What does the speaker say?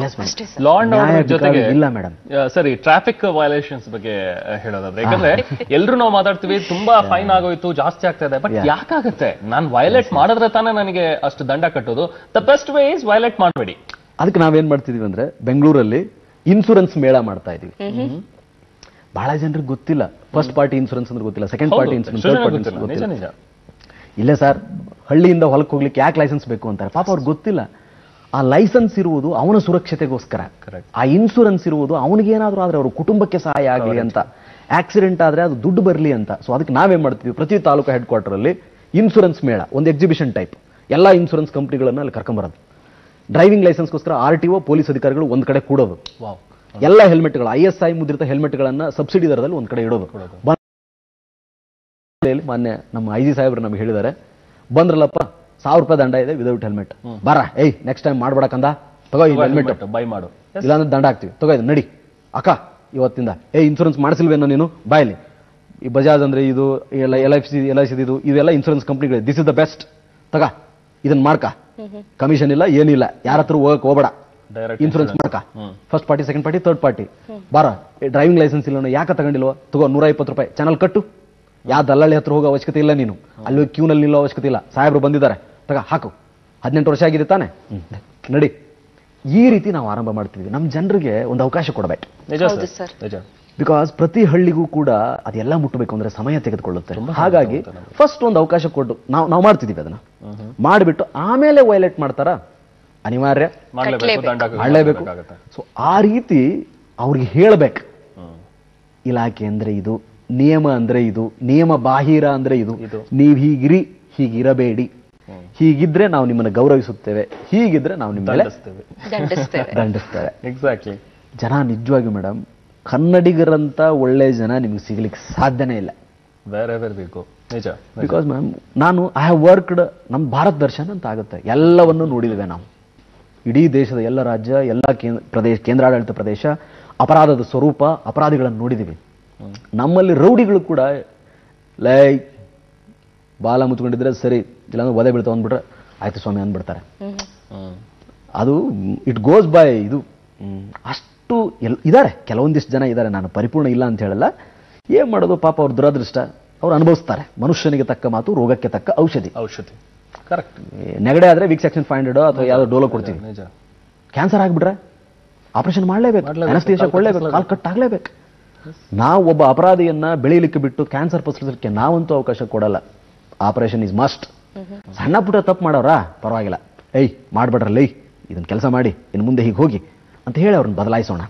Yes, madam. ಅಷ್ಟೇ law and order ಜೊತೆಗೆ ಇಲ್ಲ ಮೇಡಮ್ ಸರಿ ಟ್ರಾಫಿಕ್ ವೈಲೇಷನ್ಸ್ ಬಗ್ಗೆ ಹೇಳೋದಾದ್ರೆ. ಯಾಕಂದ್ರೆ ಎಲ್ರು ನಾವು ಮಾತಾಡ್ತೀವಿ ತುಂಬಾ ಫೈನ್ ಆಗೋಯ್ತು ಜಾಸ್ತಿ ಆಗ್ತಾ ಇದೆ. ಬಟ್ ಯಾಕಾಗುತ್ತೆ? ನಾನ್ ವೈಲೇಟ್ ಮಾಡಿದ್ರೆ ತಾನೇ ನನಗೆ ಅಷ್ಟು ದಂಡ ಕಟ್ಟೋದು. The best way is violate ಮಾಡಬೇಡಿ. ಅದಕ್ಕೆ ನಾವೇನ್ ಮಾಡ್ತಿದೀವಿ ಅಂದ್ರೆ ಬೆಂಗಳೂರಲ್ಲಿ ಇನ್ಸೂರೆನ್ಸ್ ಮೇಳ ಮಾಡ್ತಾ ಇದೀವಿ. ಬಹಳ ಜನರಿಗೆ ಗೊತ್ತಿಲ್ಲ. ಫಸ್ಟ್ ಪಾರ್ಟಿ ಇನ್ಸೂರೆನ್ಸ್ ಅಂದ್ರೆ ಗೊತ್ತಿಲ್ಲ. Second party insurance third party insurance ಗೊತ್ತಿಲ್ಲ. ಇಲ್ಲ ಸರ್ ಹಳ್ಳಿಯಿಂದ ಹೊಲಕ್ಕೆ ಹೋಗ್ಲಿಕ್ಕೆ ಯಾಕೆ ಲೈಸೆನ್ಸ್ ಬೇಕು ಅಂತಾರೆ? ಪಾಪ ಅವ್ರಿಗೆ ಗೊತ್ತಿಲ್ಲ. ಆ ಲೈಸೆನ್ಸ್ ಇರುವುದು ಅವನ ಸುರಕ್ಷತೆಗೋಸ್ಕರ. ಆ ಇನ್ಶೂರೆನ್ಸ್ ಇರುವುದು ಅವನಿಗೇನಾದ್ರೂ ಆದ್ರೆ ಅವ್ರ ಕುಟುಂಬಕ್ಕೆ ಸಹಾಯ ಆಗಲಿ ಅಂತ. ಆಕ್ಸಿಡೆಂಟ್ ಆದ್ರೆ ಅದು ದುಡ್ಡು ಬರಲಿ ಅಂತ. ಸೊ ಅದಕ್ಕೆ ನಾವೇನ್ ಮಾಡ್ತೀವಿ? ಪ್ರತಿ ತಾಲೂಕು ಹೆಡ್ ಕ್ವಾರ್ಟರ್ ಅಲ್ಲಿ ಇನ್ಸೂರೆನ್ಸ್ ಮೇಳ ಒಂದು ಎಕ್ಸಿಬಿಷನ್ ಟೈಪ್ ಎಲ್ಲ ಇನ್ಶೂರೆನ್ಸ್ ಕಂಪ್ನಿಗಳನ್ನ ಅಲ್ಲಿ ಕರ್ಕೊಂಬರೋದು. ಡ್ರೈವಿಂಗ್ ಲೈಸೆನ್ಸ್ಗೋಸ್ಕರ ಆರ್ ಟಿ ಒ ಪೊಲೀಸ್ ಅಧಿಕಾರಿಗಳು ಒಂದ್ ಕಡೆ ಕೂಡೋದು. ಎಲ್ಲ ಹೆಲ್ಮೆಟ್ಗಳು ಐ ಎಸ್ ಐ ಮುದ್ರಿತ ಹೆಲ್ಮೆಟ್ಗಳನ್ನ ಸಬ್ಸಿಡಿ ದರದಲ್ಲಿ ಒಂದು ಕಡೆ ಇಡೋದು. ಮಾನ್ಯ ನಮ್ಮ ಐ ಜಿ ಸಾಹೇಬ್ರು ನಮ್ಗೆ ಹೇಳಿದ್ದಾರೆ. ಬಂದ್ರಲ್ಲಪ್ಪ ಸಾವಿರ ರೂಪಾಯಿ ದಂಡ ಇದೆ ವಿದೌಟ್ ಹೆಲ್ಮೆಟ್ ಬರ. ಏಯ್ ನೆಕ್ಸ್ಟ್ ಟೈಮ್ ಮಾಡ್ಬೇಡಕಂದ ತಗೋ ಈ ಹೆಲ್ಮೆಟ್ ಬೈ ಮಾಡು. ಇಲ್ಲಾಂದ್ರೆ ದಂಡ ಹಾಕ್ತೀವಿ. ತಗೋ ಇದು ನಡಿ. ಅಕ್ಕ ಇವತ್ತಿಂದ. ಏ ಇನ್ಸೂರೆನ್ಸ್ ಮಾಡಿಸಿಲ್ವೇನೋ ನೀನು? ಬಾಯಲ್ಲಿ ಈ ಬಜಾಜ್ ಅಂದ್ರೆ ಇದು ಎಲ್ಲ L I C L I C ಇದು ಇದೆಲ್ಲ ಇನ್ಸೂರೆನ್ಸ್ ಕಂಪ್ನಿಗಳು ದಿಸ್ ಇಸ್ ದ ಬೆಸ್ಟ್ ತಗ ಇದನ್ನ ಮಾಡ್ಕ. ಕಮಿಷನ್ ಇಲ್ಲ ಏನಿಲ್ಲ. ಯಾರ ಹತ್ರ ಹೋಗಕ್ ಹೋಗಬೇಡ. ಡೈರೆಕ್ಟ್ ಇನ್ಸೂರೆನ್ಸ್ ಮಾಡ್ಕ. First party second party third party ಬಾರ. ಡ್ರೈವಿಂಗ್ ಲೈಸೆನ್ಸ್ ಇಲ್ಲ ಯಾಕೆ ತಗೊಂಡಿಲ್ವ? ತಗೋ ನೂರ ಇಪ್ಪತ್ತು ರೂಪಾಯಿ. ಚಾನಲ್ ಕಟ್ಟು. ಯಾವ ದಲ್ಲಾಳಿ ಹತ್ರ ಹೋಗೋ ಅವಶ್ಯಕತೆ ಇಲ್ಲ ನೀನು. ಅಲ್ಲಿ ಕ್ಯೂನಲ್ಲಿ ನಿಲ್ಲೋ ಅವಶ್ಯಕತೆ ಇಲ್ಲ. ಸಾಹೇಬ್ರು ಬಂದಿದ್ದಾರೆ. ತಗ ಹಾಕು. ಹದಿನೆಂಟು ವರ್ಷ ಆಗಿದೆ ತಾನೆ. ನಡಿ. ಈ ರೀತಿ ನಾವು ಆರಂಭ ಮಾಡ್ತಿದ್ವಿ. ನಮ್ಮ ಜನರಿಗೆ ಒಂದು ಅವಕಾಶ ಕೊಡಬೇಕು. ನಿಜ ಹೌದು ಸರ್. ನಿಜ. ಬಿಕಾಸ್ ಪ್ರತಿ ಹಳ್ಳಿಗೂ ಕೂಡ ಅದೆಲ್ಲ ಮುಟ್ಟಬೇಕು ಅಂದ್ರೆ ಸಮಯ ತೆಗೆದುಕೊಳ್ಳುತ್ತೆ. ಹಾಗಾಗಿ ಫಸ್ಟ್ ಒಂದು ಅವಕಾಶ ಕೊಟ್ಟು ನಾವು ನಾವು ಮಾಡ್ತಿದ್ದೀವಿ ಅದನ್ನ. ಮಾಡಿಬಿಟ್ಟು ಆಮೇಲೆ ವೈಲೇಟ್ ಮಾಡ್ತಾರಾ? ಅನಿವಾರ್ಯ. ಮಾಡ್ಲೇಬೇಕು. ಸೊ ಆ ರೀತಿ ಅವ್ರಿಗೆ ಹೇಳ್ಬೇಕು. ಇಲಾಖೆ ಅಂದ್ರೆ ಇದು ನಿಯಮ ಅಂದ್ರೆ ಇದು ನಿಯಮ ಬಾಹಿರ ಅಂದ್ರೆ ಇದು. ನೀವ್ ಹೀಗಿರಿ ಹೀಗಿರಬೇಡಿ. ಹೀಗಿದ್ರೆ ನಾವು ನಿಮ್ಮನ್ನ ಗೌರವಿಸುತ್ತೇವೆ. ಹೀಗಿದ್ರೆ ನಾವು ನಿಮ್ಮ ಮೇಲೆ ದಂಡಿಸ್ತೇವೆ. ಎಕ್ಸಾಕ್ಟ್ಲಿ ಜನ ನಿಜವಾಗಿ ಮೇಡಮ್ ಕನ್ನಡಿಗರಂತ ಒಳ್ಳೆ ಜನ ನಿಮ್ಗೆ ಸಿಗ್ಲಿಕ್ಕೆ ಸಾಧ್ಯನೇ ಇಲ್ಲ. ಬೇರೆ ಬೇರೆ ಬೇಕು. ನಿಜ ಬಿಕಾಸ್ ಮ್ಯಾಮ್ ನಾನು ಐ ಹ್ಯಾವ್ ವರ್ಕ್ಡ್ ನಮ್ಮ ಭಾರತ್ ದರ್ಶನ್ ಅಂತ ಆಗುತ್ತೆ. ಎಲ್ಲವನ್ನು ನೋಡಿದ್ದೇವೆ ನಾವು. ಇಡೀ ದೇಶದ ಎಲ್ಲ ರಾಜ್ಯ ಎಲ್ಲ ಕೇಂದ್ರ ಪ್ರದೇಶ ಕೇಂದ್ರಾಡಳಿತ ಪ್ರದೇಶ ಅಪರಾಧದ ಸ್ವರೂಪ ಅಪರಾಧಿಗಳನ್ನು ನೋಡಿದ್ದೀವಿ ನಮ್ಮಲ್ಲಿ ರೌಡಿಗಳು ಕೂಡ ಲೈ ಬಾಲ ಮುತ್ಕೊಂಡಿದ್ರೆ ಸರಿ ಇಲ್ಲಾಂದ್ರೆ ಒದೆ ಬೀಳ್ತಾವ ಅಂದ್ಬಿಟ್ರೆ ಆಯ್ತು ಸ್ವಾಮಿ ಅಂದ್ಬಿಡ್ತಾರೆ. ಅದು ಇಟ್ ಗೋಸ್ ಬೈ ಇದು ಅಷ್ಟು ಎಲ್ ಇದ್ದಾರೆ ಕೆಲವೊಂದಿಷ್ಟು ಜನ ಇದ್ದಾರೆ ನಾನು ಪರಿಪೂರ್ಣ ಇಲ್ಲ ಅಂತ ಹೇಳಲ್ಲ. ಏನ್ ಮಾಡೋದು? ಪಾಪ ಅವ್ರ ದುರದೃಷ್ಟ ಅವ್ರು ಅನುಭವಿಸ್ತಾರೆ. ಮನುಷ್ಯನಿಗೆ ತಕ್ಕ ಮಾತು ರೋಗಕ್ಕೆ ತಕ್ಕ ಔಷಧಿ. ಔಷಧಿ. ಕರೆಕ್ಟ್ ನೆಗಡೆ ಆದ್ರೆ ವಿಕ್ ಸೆಕ್ಷನ್ ಫೈವ್ ಹಂಡ್ರೆಡ್ ಅಥವಾ ಯಾವ್ದೋ ಡೋಲೋ ಕೊಡ್ತೀವಿ. ಕ್ಯಾನ್ಸರ್ ಆಗ್ಬಿಟ್ರೆ ಆಪರೇಷನ್ ಮಾಡಲೇಬೇಕು ಅನಸ್ತೇಶ ಕಾಲ್ ಕಟ್ ಆಗಲೇಬೇಕು ನಾವು ಒಬ್ಬ ಅಪರಾಧಿಯನ್ನ ಬೆಳೀಲಿಕ್ಕೆ ಬಿಟ್ಟು ಕ್ಯಾನ್ಸರ್ ಪಸರಿಸಲಿಕ್ಕೆ ನಾವಂತೂ ಅವಕಾಶ ಕೊಡಲ್ಲ. Operation is must. ಸಣ್ಣ ಪುಟ್ಟ ತಪ್ಪು ಮಾಡೋರಾ? ಪರವಾಗಿಲ್ಲ. ಏಯ್ ಮಾಡ್ಬೇಡ್ರಲ್ಲ. ಇದನ್ನ ಕೆಲಸ ಮಾಡಿ ಇನ್ನು ಮುಂದೆ ಹೀಗೆ ಹೋಗಿ ಅಂತ ಹೇಳಿ ಅವ್ರನ್ನ ಬದಲಾಯಿಸೋಣ.